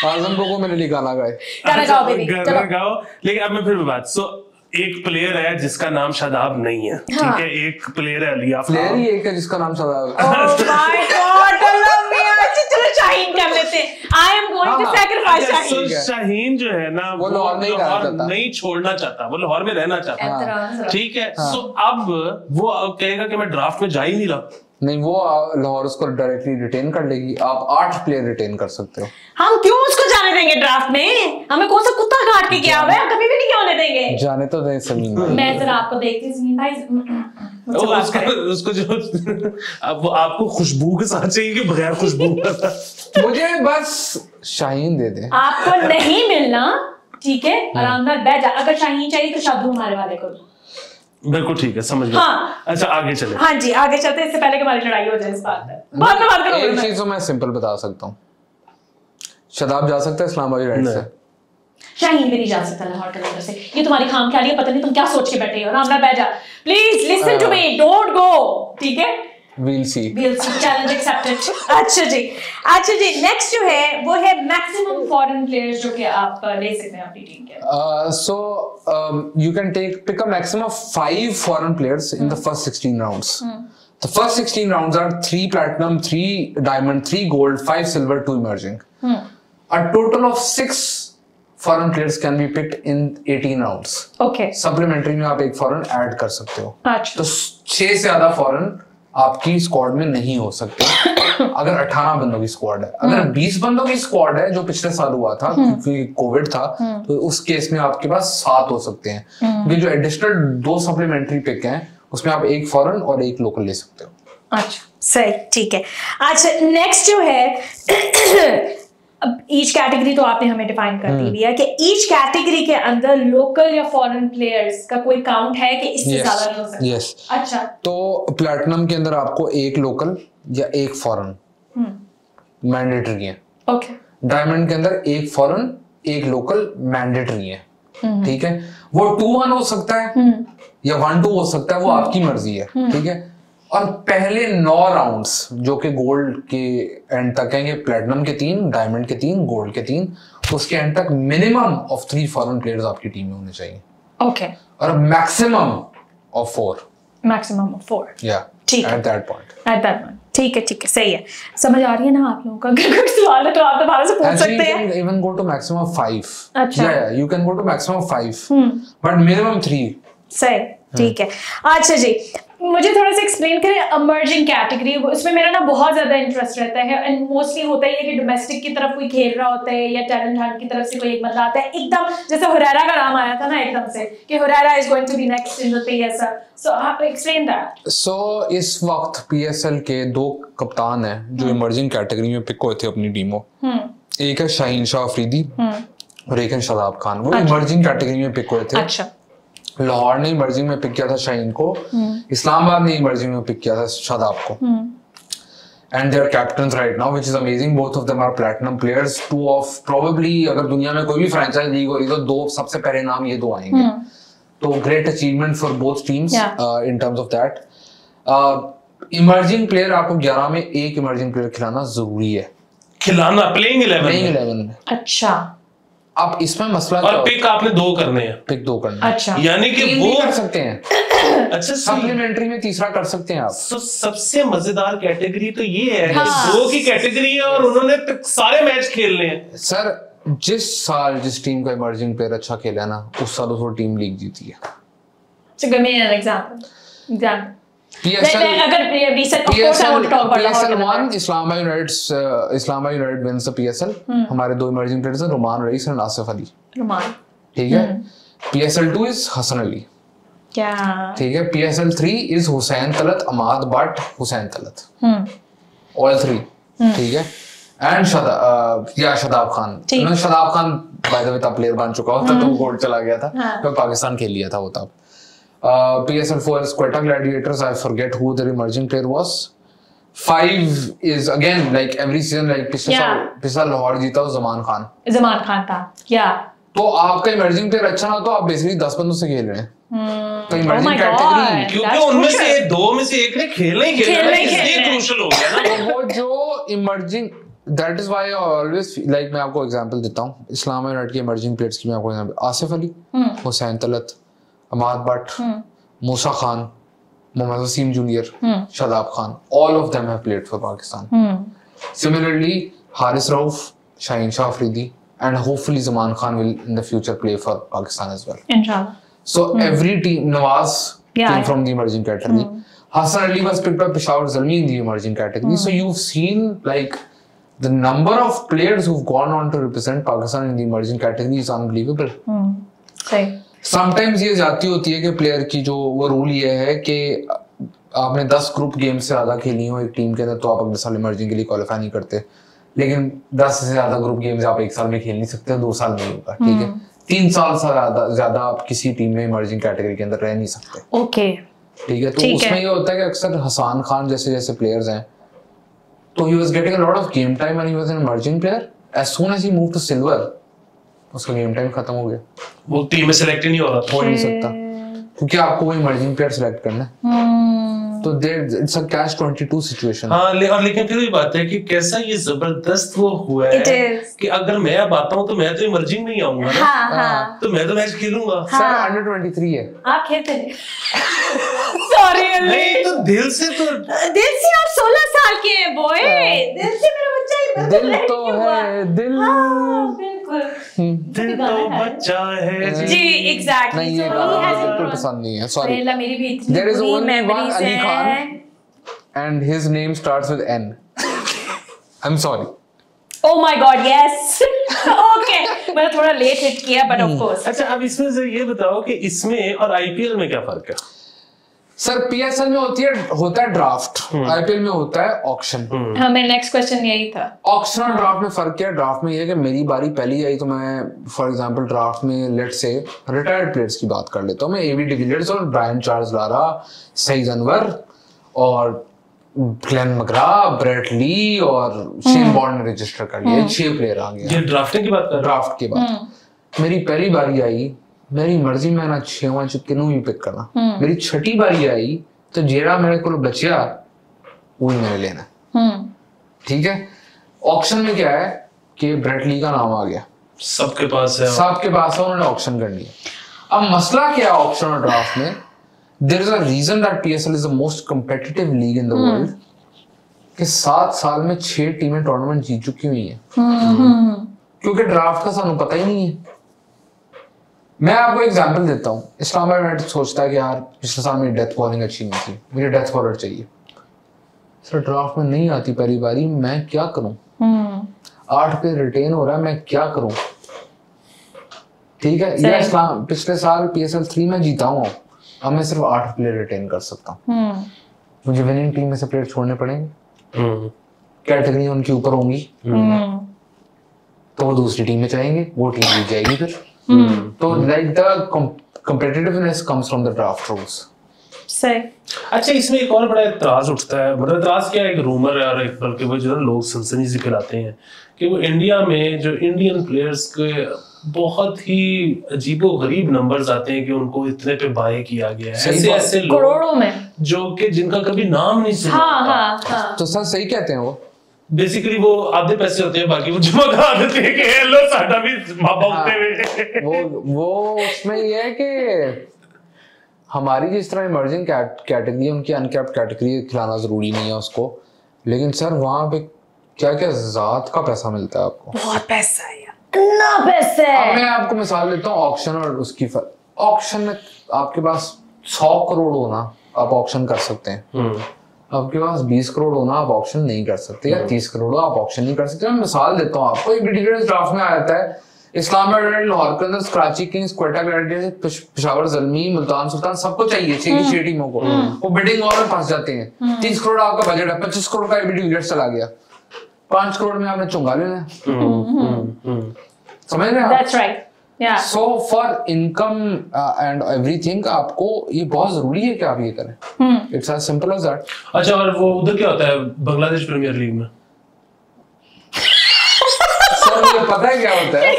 आज़म को मेरे लिए गाना गाए गाना गाओ बेबी गाना गाओ। लेकिन अब मैं फिर बात सो एक प्लेयर है जिसका नाम शादाब नहीं है ठीक हाँ। है? एक प्लेयर है अलिया प्लेयर ही एक है जिसका नाम शादाब है। Oh my God, love me. अच्छा, चलो शाहीन कर लेते हैं। आई एम गोइंग टू हाँ, सैक्रिफाइस अच्छा, शाहीन है। शाहीन जो है ना वो लाहौर नहीं रहना चाहता। नहीं छोड़ना चाहता वो लाहौर में रहना चाहता। है ठीक है? सो अब वो कहेगा कि मैं ड्राफ्ट में जा ही नहीं रहा। नहीं वो लाहौर उसको डायरेक्टली रिटेन कर लेगी। आप आठ प्लेयर रिटेन कर सकते हो। हम क्यों उसको जाने देंगे ड्राफ्ट में? हमें कौन सा कुत्ता काट के क्या हुआ है? कभी भी नहीं होने देंगे। जाने तो नहीं समीन भाई। मैं जरा आपको देखती हूँ समीन भाई। वो उसको उसको जो अब वो आपको खुशबू के साथ चाहिए कि बगैर खुशबू मुझे बस शाहीन दे दे। आपको नहीं मिलना ठीक है? आराम से बैठ जा। अगर शाहीन चाहिए तो शादू हमारे वाले को दो। बिल्कुल ठीक है समझ गया। हाँ। अच्छा आगे चले। हाँ जी आगे चलते इससे पहले कि हमारी लड़ाई हो जाए इस बात पर बाद में बात एक चीज़ तो मैं सिंपल बता सकता हूँ। शदाब जा सकता है इस्लामाबाद राइट नहीं। से? शाहीन भी नहीं जा सकता लाहौर कलंदर से। ये तुम्हारी खाम ख्याली है पता नहीं तुम क्या सोच के बैठे हो। आराम से बैठ जा। Please listen to me don't go ठीक है? We'll see we'll see challenge accepted अच्छा जी अच्छा जी नेक्स्ट जो है वो है मैक्सिमम फॉरेन प्लेयर्स जो कि आप uh, ले सकते हैं अपनी टीम के Uh, so um, you can take pick a maximum of five foreign players in the first 16 rounds. hmm. The first 16 rounds are three platinum, three diamond, three gold, five silver, two emerging. Hmm. A total of six foreign players can be picked in 18 rounds. Okay Supplementary में आप एक foreign add कर सकते हो. अच्छा तो छह से ज़्यादा फॉरन आपकी स्क्वाड में नहीं हो सकते। अगर 18 बंदों की स्क्वाड है। अगर 20 बंदों की स्क्वाड है जो पिछले साल हुआ था क्योंकि कोविड था तो उस केस में आपके पास सात हो सकते हैं। क्योंकि जो एडिशनल दो सप्लीमेंट्री पिक हैं उसमें आप एक फॉरन और एक लोकल ले सकते हो। अच्छा सही ठीक है। अच्छा नेक्स्ट जो है अब ईच कैटेगरी तो आपने हमें डिफाइन कर दी हुई है कि ईच कैटेगरी के अंदर लोकल या फॉरेन प्लेयर्स का कोई काउंट है कि इससे ज़्यादा नहीं हो सकता यस अच्छा। तो प्लेटिनम के अंदर आपको एक लोकल या एक फॉरन मैंडेटरी है। ओके डायमंड के अंदर एक फॉरन एक लोकल मैंडेटरी है। ठीक है? वो टू वन हो सकता है या वन टू हो सकता है वो आपकी मर्ज़ी है। ठीक है? और पहले नौ राउंड्स जो कि गोल्ड के एंड तक हैं ये प्लेटिनम के तीन डायमंड के तीन गोल्ड के तीन तो उसके एंड तक minimum of three foreign players आपकी टीम में होने चाहिए ओके okay. और maximum of four maximum of four या ठीक है। At that point at that one ठीक है ठीक है सही है समझ आ रही है ना आप लोगों का अगर कोई सवाल है तो आप दोबारा से पूछ सकते हैं go to maximum of five. अच्छा। Can go to maximum of five. Hmm But minimum three. सही ठीक है अच्छा जी मुझे थोड़ा सा एक्सप्लेन करें अमर्जिंग कैटेगरी उसमें मेरा ना बहुत ज़्यादा इंटरेस्ट रहता है एंड मोस्टली होता है कि डोमेस्टिक की तरफ़ कोई खेल रहा होता है या टैलेंट हंट की तरफ़ से कोई एक बंदा आता है एकदम जैसे हुरैरा का नाम आया था ना एकदम से कि Huraira is going to be next in the PSL so आप एक्सप्लेन दैट So इस वक्त PSL के दो कप्तान हैं जो इमर्जिंग कैटेगरी में पिक हुए थे अपनी टीमों हम्म। एक है शाहीन शाह अफरीदी हम्म। और एक है शादाब खान। वो इमर्जिंग कैटेगरी में पिक हुए थे। अच्छा। लाहौर ने इमरजिंग में पिक किया था शाहीन को। हम्म। इस्लामाबाद ने इमरजिंग में पिक किया था शादाब को। And their captain right now which is amazing both of them are players to of probably अगर दुनिया में कोई भी फ्रेंचाइज लीग होगी तो दो सबसे पहले नाम ये दो आएँगे। हम्म। तो great achievement for both teams in terms of that emerging player आपको ग्यारह में एक इमर्जिंग प्लेयर खिलाना ज़रूरी है। खिलाना प्लेइंग इलेवन में। अच्छा। अब इसमें मसला और पिक आपने दो करने हैं पिक दो करना. है. अच्छा यानी कि वो कर सकते हैं. अच्छा सप्लीमेंट्री में तीसरा कर सकते हैं आप. तो सबसे मज़ेदार कैटेगरी तो ये है हाँ। कि दो की कैटेगरी है और उन्होंने तक सारे मैच खेलने हैं सर जिस साल जिस टीम का इमर्जिंग प्लेयर अच्छा खेला ना उस साल उस टीम लीग जीती है So give me an example. Example. The PSL हमारे दो इमर्जिंग प्लेयर्स हैं रोमान रईस एंड आसिफ अली ठीक है? टू इज़ हसन अली क्या ठीक है? Three is Hussain Talat Amad Butt Hussain Talat hmm all three ठीक है? एंड या Shadab Khan Shadab Khan by the way तब प्लेयर बन चुका होता तो गोल्ड चला गया था। हाँ। तो पाकिस्तान खेल लिया था वो तब Uh, PSL 4 is Quetta Gladiators. I forget who their emerging player was. Five is again like every season like पिछले Yeah. साल पिछले लाहौर जीता वो जमान खान जमान खान था. या तो आपका इमर्जिंग प्लेयर अच्छा ना तो आप बेसिकली दस बंदों से खेल रहे हैं। तो oh इमर्जिंग कैटेगरी क्योंकि उनमें से दो में से एक ने खेलना ही खेलना खेलना इसलिए क्रूशल हो. गया ना। तो वो जो emerging that is why I always like मैं आपको एग्जांपल देता हूँ इस्लाम यूनाइटेड के इमर्जिंग प्लेयर्स की मैं आपको example Asif Ali hmm. Hussain Talat Ahmad Butt, hmm. Musa Khan, Mohammad Wasim Jr., hmm. Shadab Khan. All of them have played for Pakistan. Hmm. Similarly, Haris Rauf, Shaheen Shah Afridi, and hopefully Zaman Khan will in the future play for Pakistan as well. Inshallah. So hmm. every team, Nawaz yeah, came yeah. from the emerging category. Hmm. Hassan Ali was picked by Peshawar Zalmi in the emerging category. Hmm. So you've seen like the number of players who've gone on to represent Pakistan in the emerging category is unbelievable. Hmm. Right. Sometimes ये जाती होती है कि player की जो वो rule ये है कि आपने 10 ग्रुप गेम से ज़्यादा खेली हो एक टीम के अंदर तो आप अगले साल इमर्जिंग के लिए क्वालिफाई नहीं करते। लेकिन 10 से ज़्यादा ग्रुप गेम्स आप एक साल में खेल नहीं सकते दो साल में होगा ठीक है? तीन साल से ज़्यादा ज़्यादा आप किसी टीम में इमर्जिंग कैटेगरी के अंदर रह नहीं सकते। ओके ठीक है? तो उसमें ये होता है कि अक्सर हसान खान जैसे जैसे प्लेयर्स हैं तो he was getting a lot of game time and he was an emerging player as soon as he move to silver उसका गेम टाइम खत्म हो गया। वो टीम में सेलेक्ट ही नहीं हो रहा। था हो नहीं सकता। क्योंकि आपको वो इमर्जिंग प्लेयर सेलेक्ट करना है। हम्म। तो there it's a catch 22 situation हाँ ले, और लेकिन फिर वही बात है कि कैसा ये ज़बरदस्त वो हुआ है कि अगर मैं अब आता हूँ तो मैं तो इमर्जिंग नहीं आऊँगा ना। हाँ हाँ। तो मैं तो मैच खेलूँगा। सर अंडर 23 है। आप खेलते नहीं सॉरी नहीं तो दिल से तो दिल से आप 16 साल के हैं बॉय दिल से मेरा बच्चा ही दिल तो है दिल। हाँ, दिल तो बच्चा है। जी एग्जैक्टली नहीं ये गाना बिल्कुल पसंद नहीं है सॉरी मेरी भी इतनी only one memories Ali हैं। Khan. And his name starts with an I am sorry Oh my god, yes. okay. मैंने थोड़ा लेट हिट किया बट ऑफ़ कोर्स अच्छा अब इसमें से ये बताओ कि इसमें और आईपीएल में क्या फ़र्क है? सर पीएसएल में होती है होता है ड्राफ्ट आईपीएल में होता है ऑक्शन हाँ मेरा नेक्स्ट क्वेश्चन यही था। ऑक्शन और ड्राफ्ट में फ़र्क क्या है? ड्राफ्ट में ये है कि मेरी बारी पहली आई तो मैं फॉर एग्जांपल ड्राफ्ट में लेट से रिटायर्ड प्लेयर्स की बात कर लेता हूँ। मैं एबी डिविलियर्स और Brian Charles Lara Saeed Anwar और ग्लेन मकरा ब्रेट ली और शेन बॉन्ड ने रजिस्टर कर लिया। छह प्लेयर आ गए। ये ड्राफ्टिंग की बात कर ड्राफ्ट के बाद मेरी पहली बारी आई मेरी मर्ज़ी मैं ना छेवां च किनू भी पिक करना। मेरी छठी बारी आई तो जेड़ा मेरे को बचिया वही मैंने लेना हम्म। ठीक है ऑक्शन में क्या है कि ब्रेट ली का नाम आ गया। सबके पास है। साहब के पास है उन्होंने ऑक्शन कर लिया अब मसला क्या है ऑक्शन और ड्राफ्ट में? There is a reason that PSL is the most competitive league in the world कि सात साल में छह टीमें टूर्नामेंट जीत चुकी हुई हैं। क्योंकि ड्राफ्ट का सानू पता ही नहीं है। मैं आपको एग्ज़ाम्पल देता हूँ। इस्लामाबाद यूनाइटेड सोचता है कि यार पिछले साल मेरी डेथ बॉलिंग अच्छी नहीं थी। मुझे डेथ बॉलर चाहिए। सर ड्राफ्ट में नहीं आती पहली बारी। मैं क्या करूँ? हम्म। आठ पे रिटेन हो रहा है मैं क्या करूँ? ठीक है। ये इस्लाम पिछले साल पीएसएल थ्री में जीता हूँ अब मैं सिर्फ़ आठ प्लेयर रिटेन कर सकता हूँ। हम्म। मुझे विनिंग टीम में से प्लेयर छोड़ने पड़ेंगे। हम्म, कैटेगरी उनके ऊपर होंगी। हम्म। तो वो दूसरी टीम में जाएँगे वो टीम जीत जाएगी फिर। तो like the competitiveness comes from the draft rules. सही। अच्छा इसमें एक और बड़ा इतराज उठता है। मतलब इतराज क्या है? एक रूमर है और एक बल्कि वो जो है लोग सनसनी से फैलाते हैं कि वो इंडिया में जो इंडियन प्लेयर्स के बहुत ही अजीबो गरीब नंबर्स आते हैं कि उनको इतने पे बाय किया गया है। ऐसे ऐसे लोग करोड़ों में। जो कि जिनका कभी नाम नहीं सुना हाँ। हाँ हाँ। तो सर सही कहते हैं वो। बेसिकली वो आधे पैसे होते हैं बाकी वो जमा करा देते हैं कि लो साडा भी मापा होते हुए वो वो उसमें ये है कि हमारी जिस तरह इमर्जिंग कैटेगरी है उनकी अनकैप्ड कैटेगरी खिलाना ज़रूरी नहीं है उसको। लेकिन सर वहाँ पे क्या क्या जात का पैसा मिलता है आपको? बहुत पैसा है इतना पैसा अब है मैं आपको मिसाल देता हूँ ऑक्शन और उसकी ऑक्शन में आपके पास सौ करोड़ होना आप ऑक्शन कर सकते हैं। हम्म, आपके पास 20 करोड़ होना आप ऑप्शन नहीं कर सकते या 30 करोड़ हो आप ऑप्शन नहीं कर सकते। मैं मिसाल देता हूँ आपको एक डिटेल्स ड्राफ्ट में आया था इस्लामाबाद लाहौर के अंदर कराची किंग्स क्वेटा पेशावर जलमी मुल्तान सुल्तान सबको चाहिए छह छह टीमों को वो बिडिंग और में फंस जाते हैं। तीस करोड़ आपका बजट है पच्चीस करोड़ का एबीडी चला गया। पाँच करोड़ में आपने चुंगा लेना है। हम्म, हम्म, हम्म। समझ रहे हैं so for income and everything आपको ये बहुत ज़रूरी है कि आप ये करें। It's as simple as that अच्छा और वो उधर क्या होता है? बांग्लादेश प्रीमियर लीग में। सर मुझे पता है क्या होता है।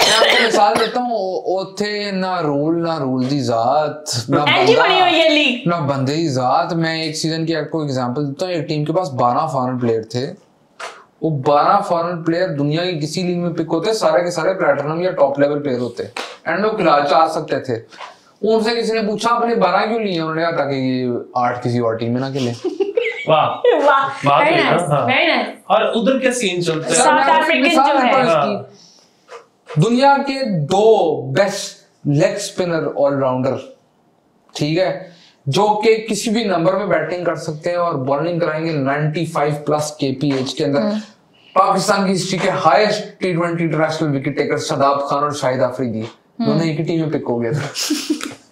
मैं आपको मिसाल देता हूँ ओथे ना रूल ना रूल दी जात ना एंटी बनी हुई बंदा ना बंदे की जात। मैं एक सीज़न की आपको एग्जांपल देता हूँ एक टीम के पास 12 फॉरेन प्लेयर थे। वो 12 फॉरेन प्लेयर दुनिया की किसी लीग में पिक होते सारे के सारे प्लेटिनम या टॉप लेवल प्लेयर होते। एंड वो खिलाड़ी आ सकते थे। उनसे किसी ने पूछा आपने 12 क्यों लिए? उन्होंने कहा ताकि ये आठ किसी और टीम में ना खेले। वाह। वाह। बात वेरी है ना, नाइस। वेरी नाइस और उधर क्या सीन चलता है? जो। दुनिया के दो बेस्ट लेग स्पिनर ऑलराउंडर ठीक है? जो कि किसी भी नंबर में बैटिंग कर सकते हैं और बॉलिंग कराएँगे 95 प्लस केपीएच के अंदर। पाकिस्तान की हिस्ट्री के highest T twenty international wicket taker Shadab Khan और शाहिद आफरीदी। दोनों एक ही टीम में पिक हो गया था।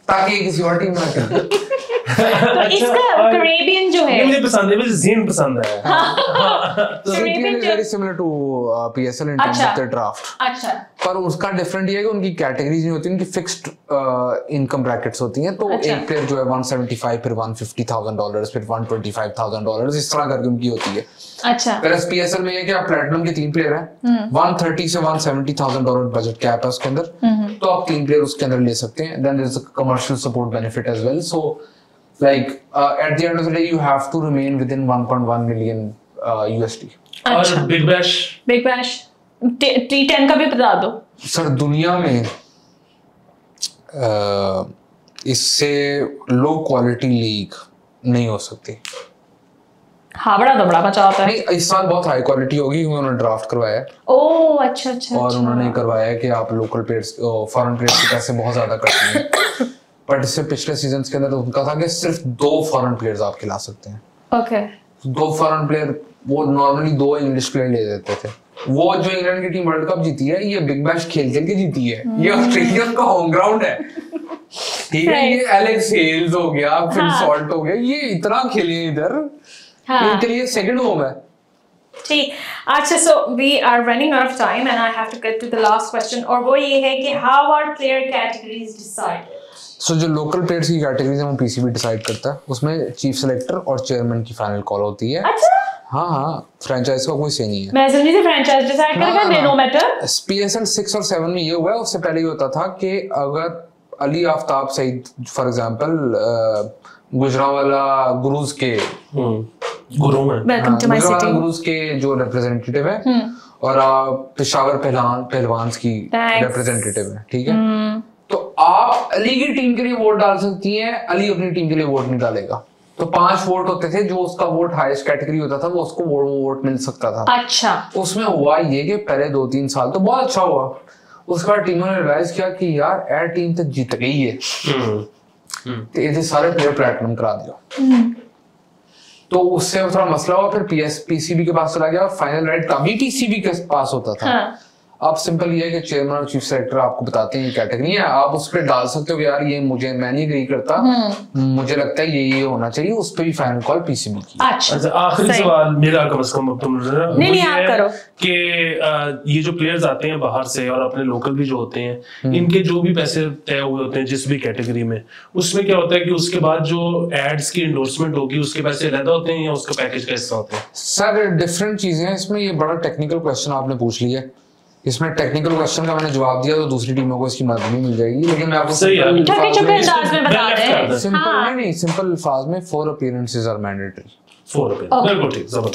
ताकि किसी और टीम में ना तो इसका और- करेबियन जो है मुझे पसंद है मुझे जीन पसंद है। CPL Caribbean is जो- very similar to uh, PSL in terms अच्छा। अच्छा। पर उसका डिफरेंट ये है कि उनकी कैटेगरीज नहीं होती उनकी फिक्स्ड इनकम ब्रैकेट्स होती हैं तो अच्छा। एक प्लेयर जो है 175 फिर 150,000 डॉलर्स फिर 125,000 डॉलर्स इस तरह करके उनकी होती है। अच्छा। पर पीएसएल में ये कि आप प्लेटिनम के तीन प्लेयर हैं। 130 से 170,000 डॉलर बजट कैप है उसके अंदर। तो आप तीन प्लेयर उसके अंदर ले सकते हैं। Then there is a commercial support benefit as well so like at the end of the day you have to remain with in 1.1 million USD अच्छा। और Big Bash Big Bash T ten का भी बता दो। Sir दुनिया में अ, इससे low quality league नहीं हो सकती। हावड़ा दबड़ा मचा होता है। नहीं इस साल बहुत हाई क्वालिटी होगी क्योंकि उन्होंने ड्राफ्ट करवाया। ओ अच्छा अच्छा और अच्छा। उन्होंने करवाया कि आप लोकल प्लेयर्स फॉरेन प्लेयर्स के पैसे बहुत ज़्यादा कटते हैं बट इससे पिछले सीज़न के अंदर तो उनका था कि सिर्फ़ दो फॉरेन प्लेयर्स आप खिला सकते हैं। ओके दो फॉरेन प्लेयर वो नॉर्मली दो इंग्लिश प्लेयर ले देते थे। वो जो इंग्लैंड की टीम वर्ल्ड कप जीती है ये बिग बैश खेल खेल के जीती है। ये ऑस्ट्रेलिया का होम ग्राउंड है। ठीक है ये एलेक्स हेल्स हो गया हाँ। सॉल्ट हो गया ये इतना खेले इधर। हाँ. इनके लिए सेकंड होम है। ठीक अच्छा so we are running out of time and I have to get to the last question और वो ये है कि how are player categories decided so जो लोकल प्लेयर्स की कैटेगरीज है वो पीसीबी डिसाइड करता है। उसमें चीफ सेलेक्टर और चेयरमैन की फाइनल कॉल होती है। अच्छा? हाँ हाँ फ्रेंचाइज का कोई से नहीं है। मैं समझी थी फ्रेंचाइज डिसाइड करेगा ना, नो मैटर पीएसएल सिक्स और सेवन में ये हुआ है उससे पहले ये होता था कि अगर अली आफ्ताब सईद फॉर एग्जांपल गुजरावाला गुरुज के Guru welcome to my city Gurus के जो रिप्रेजेंटेटिव है और आ, पेशावर पहलवान पहलवान की रिप्रेजेंटेटिव है ठीक है? तो आप अली की टीम के लिए वोट डाल सकती हैं अली अपनी टीम के लिए वोट नहीं डालेगा तो पाँच वोट होते थे जो उसका वोट हाईएस्ट कैटेगरी होता था वो उसको वोट वोट मिल सकता था। अच्छा। उसमें हुआ ये कि पहले दो तीन साल तो बहुत अच्छा हुआ। उसके बाद टीमों ने रियलाइज़ किया कि यार ए टीम तो जीत गई है। हम्म, तो ये सारे प्लेयर प्लेटिनम करा दिया। तो उससे थोड़ा मसला हुआ, फिर पीएस पीसीबी के पास चला गया और फाइनल राइट तभी टीसीबी के पास होता था। हाँ। आप सिंपल ये है कि चेयरमैन और चीफ सेलेक्टर आपको बताते हैं ये कैटेगरी है। आप उस पर डाल सकते हो कि यार ये मुझे मैं नहीं एग्री करता। हम्म। मुझे लगता है ये ये होना चाहिए उस पर भी फाइनल कॉल पीसीबी की। अच्छा अच्छा आखिरी सवाल मेरा कम से कम अब तुम नहीं, नहीं, आप करो। कि ये जो प्लेयर्स आते हैं बाहर से और अपने लोकल भी जो होते हैं हम्म। इनके जो भी पैसे तय हुए होते हैं जिस भी कैटेगरी में उसमें क्या होता है कि उसके बाद जो एड्स की इंडोर्समेंट होगी उसके पैसे अलहदा होते हैं या उसका पैकेज का हिस्सा होता है? सर डिफरेंट चीज़ें हैं इसमें ये बड़ा टेक्निकल क्वेश्चन आपने पूछ लिया। है इसमें टेक्निकल क्वेश्चन का मैंने जवाब दिया तो दूसरी टीमों को इसकी मदद नहीं मिल जाएगी लेकिन मैं आपको छोटे में- अंदाज बता रहे। सिंपल हाँ। नहीं सिंपल अल्फाज में four appearances are mandatory four.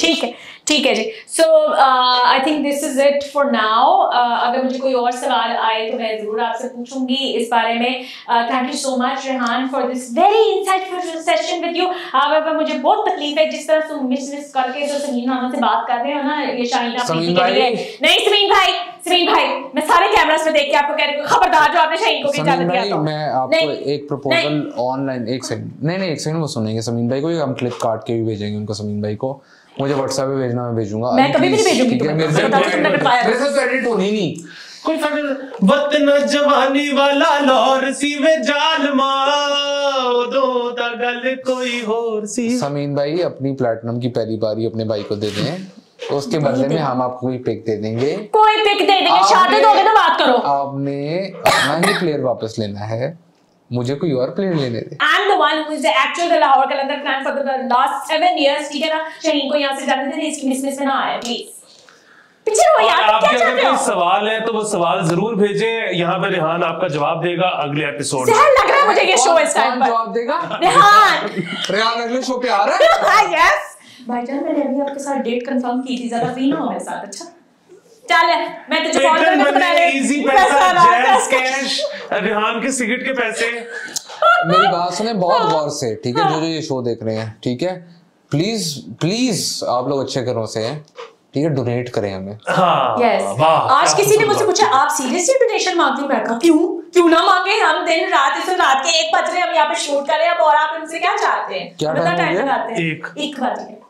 ठीक है ठीक है जी। So I think this is it for now अगर मुझे कोई और सवाल आए तो मैं ज़रूर आपसे पूछूँगी इस बारे में। Thank you so much Rehan for this very insightful session with you however मुझे बहुत तकलीफ़ है जिस तरह तुम मिस मिस करके जो समीन मामा से बात कर रहे हो ना ये शाहीना। नहीं समीन भाई। समीन भाई मैं सारे कैमरास में देख के आपको कह रही हूँ खबरदार जो आपने शाहीन को भी इजाज़त दिया तो। मैं आपको एक प्रपोजल ऑनलाइन एक सेकंड नहीं नहीं एक सेकंड वो सुनेंगे समीन भाई को हम क्लिप काट के भी भेजेंगे उनको समीन भाई को। मुझे व्हाट्सएप पे भेजना मैं भेजूँगा। मैं कभी भी नहीं भेजूँगी तुम्हें। मेरे से बताओ तुमने कर मेरे से एडिट होनी नहीं। कोई फ़र्क वतन जवानी वाला लाहौर सी में जाल दो ता गल कोई होर सी। समीन भाई अपनी प्लेटिनम की पहली बारी अपने भाई को दे दें तो उसके बदले में हम आपको कोई पिक दे देंगे। कोई पिक दे देंगे शादी दोगे तो बात करो। आपने अपना ही प्लेयर वापस लेना है। मुझे कोई और प्लेयर लेने दे। I'm the one who is the actual the Lahore Qalandar fan for the last seven years. ठीक है ना? शहीन को यहाँ से जाने देने इसकी मिस मिस में ना आए प्लीज़ आपके अगर कोई सवाल है तो वो सवाल ज़रूर भेजें। यहाँ पे रेहान आपका जवाब देगा अगले एपिसोड जहर लग रहा है मुझे ये शो इस टाइम पर। जवाब देगा? रिहान। रेहान अगले शो पे आ रहा है? यस भाईजान मैंने अभी आपके साथ डेट कंफर्म की थी ज़्यादा फ्री ना हो मेरे साथ अच्छा? चल मैं तुझे कॉल पेटर्न करके बता रही इजी पैसा जैज कैश रेहान के सिगरेट के पैसे। मेरी बात सुने बहुत गौर से ठीक है? जो जो ये शो देख रहे हैं ठीक है? प्लीज़ प्लीज़ आप लोग अच्छे घरों से हैं ठीक है? डोनेट करें हमें। हाँ वाह आज किसी ने मुझसे पूछा आप सीरियसली डोनेशन मांगते हो? मैं कहा क्यों? क्यों ना मांगे? हम दिन रात इस रात के एक बज रहे हम यहाँ पे शूट कर रहे हैं अब और आप हमसे क्या चाहते हैं? क्या हो टाइम लगाते हैं। एक। एक बज आहो।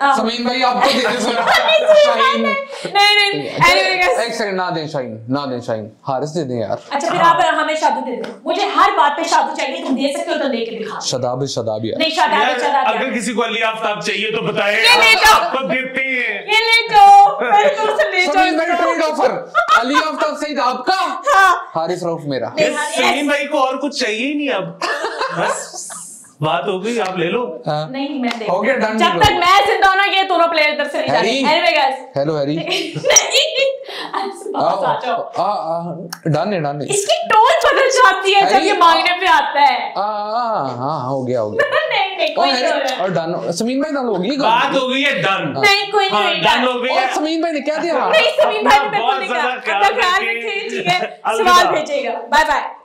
समीन भाई आप तो दे सुना नहीं शाहीन नहीं नहीं anyway, guys, एक सेकंड ना दें शाहीन ना दें शाहीन हारिस दे दें यार। अच्छा फिर आप हमें शादू दे दो। मुझे हर बात पे शादू चाहिए तुम दे सकते हो तो लेके दिखा शदाब शदाब यार। नहीं शादा यार, चला अगर किसी को अली आफ्ताब चाहिए तो बताएँ। ये ले जाओ। आपको देते हैं ये ले जाओ। मेरे को से ले समीन भाई जाओ ट्रेड ऑफ़र अली आफ्ताब सईद आपका? हाँ। हारिस रऊफ मेरा। सलीम भाई को और कुछ चाहिए ही नहीं अब। बस। बात हो गई आप ले लो। हाँ। नहीं मैं हो गया, जब तक हो मैं ज़िंदा हूँ ना ये दोनों प्लेयर इधर से नहीं। जाने एनीवे गाइस हेलो हैरी नहीं डन है डन है। इसकी टोन बदल जाती है जब ये मांगने पे आता है। हाँ हो गया हो गया। नहीं नहीं और कोई नहीं हो डन समीन भाई डन होगी बात हो गई है डन नहीं कोई नहीं हाँ हो। डन हो। गई और है समीन भाई ने क्या दिया? नहीं समीन भाई ने मेरे को बहुत नहीं ज़्यादा कहा ख्याल। रखिए। ठीक है। सवाल भेजिएगा। Bye bye